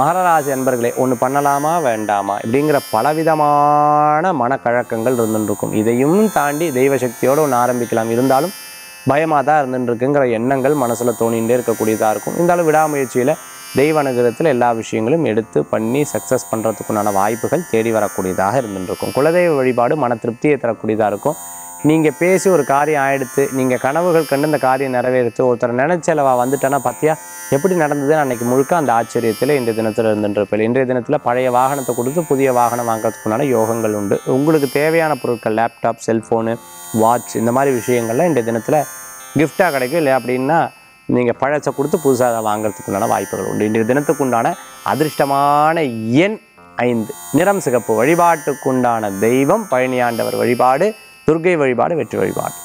மகர ராசி அன்பர்களே ஒன்று பண்ணலாமா வேண்டாமா? இப்படிங்கிற பலவிதமான மனக்கழக்கங்கள் இருந்துருக்கும். இதையும் தாண்டி தெய்வ சக்தியோடு ஒன்று ஆரம்பிக்கலாம். இருந்தாலும் பயமாக தான் இருந்துருக்குங்கிற எண்ணங்கள் மனசில் தோணிகிட்டே இருக்கக்கூடியதாக இருக்கும். இருந்தாலும் விடாமுயற்சியில் தெய்வ அனுகிரகத்தில் எல்லா விஷயங்களும் எடுத்து பண்ணி சக்ஸஸ் பண்ணுறதுக்குண்டான வாய்ப்புகள் தேடி வரக்கூடியதாக இருந்துருக்கும். குலதெய்வ வழிபாடு மன திருப்தியை தரக்கூடியதாக இருக்கும். நீங்கள் பேசி ஒரு காரியம் ஆயிடுத்து நீங்கள் கனவுகள் கண்டு இந்த காரியம் நிறைவேறுத்து ஒருத்தர் நினைச்சலவா வந்துட்டேன்னா பார்த்தியா எப்படி நடந்தது அன்னைக்கு முழுக்க அந்த ஆச்சரியத்தில் இன்றைய தினத்தில் இருந்துருப்பேன் இன்றைய தினத்தில் பழைய வாகனத்தை கொடுத்து புதிய வாகனம் வாங்குறதுக்குண்டான யோகங்கள் உண்டு. உங்களுக்கு தேவையான பொருட்கள் லேப்டாப் செல்ஃபோனு வாட்ச் இந்த மாதிரி விஷயங்கள்லாம் இன்றைய தினத்தில் கிஃப்டாக கிடைக்கும். இல்லை அப்படின்னா நீங்கள் பழச்சை கொடுத்து புதுசாக வாங்குறதுக்குண்டான வாய்ப்புகள் உண்டு. இன்றைய தினத்துக்குண்டான அதிர்ஷ்டமான எண் ஐந்து. நிறம் சிகப்பு வழிபாட்டுக்குண்டான தெய்வம் பழனியாண்டவர் வழிபாடு. துர்கை வழிபாடு வெற்றி வழிபாடு.